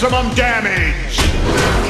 Maximum damage!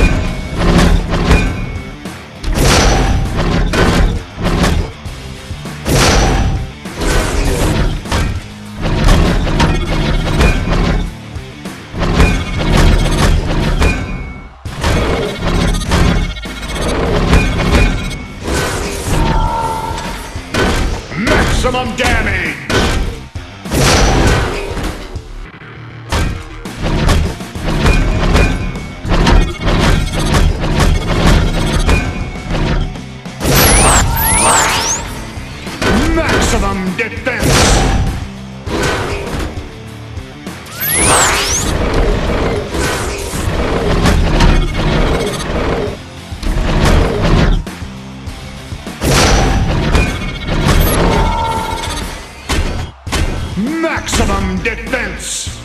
Maximum defense!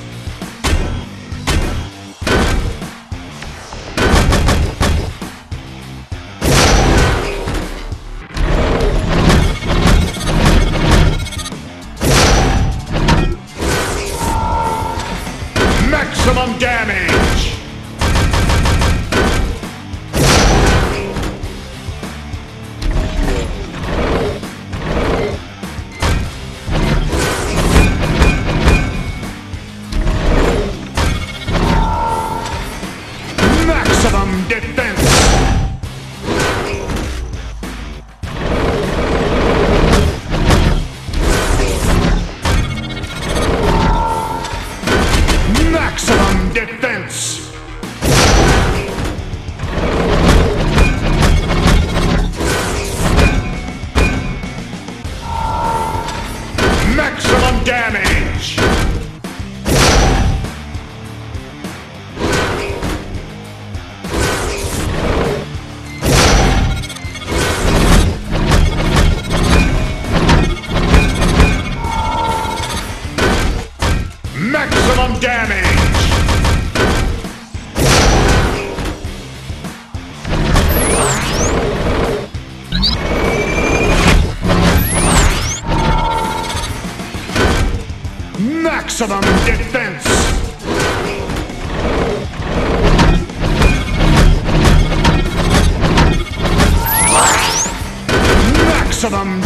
Maximum damage! maximum defense! Maximum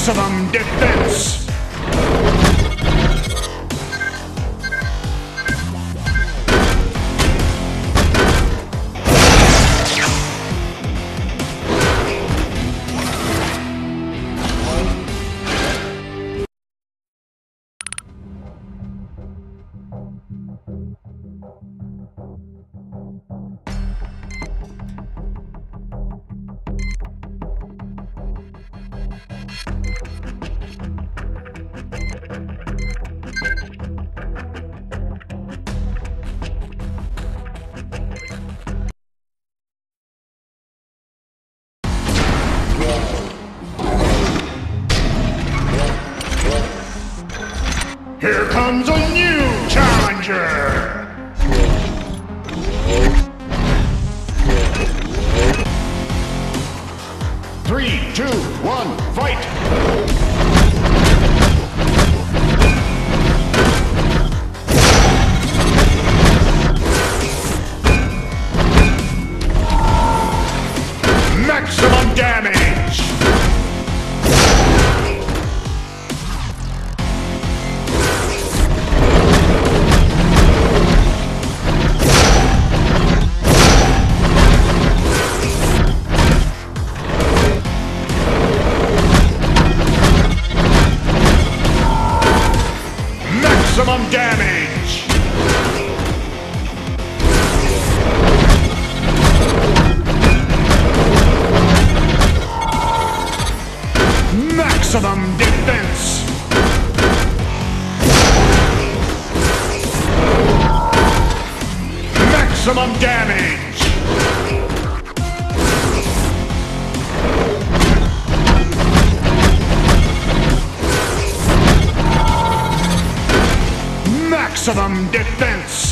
Maximum defense! Two, one, damage! Maximum defense! Maximum damage! Maximum defense!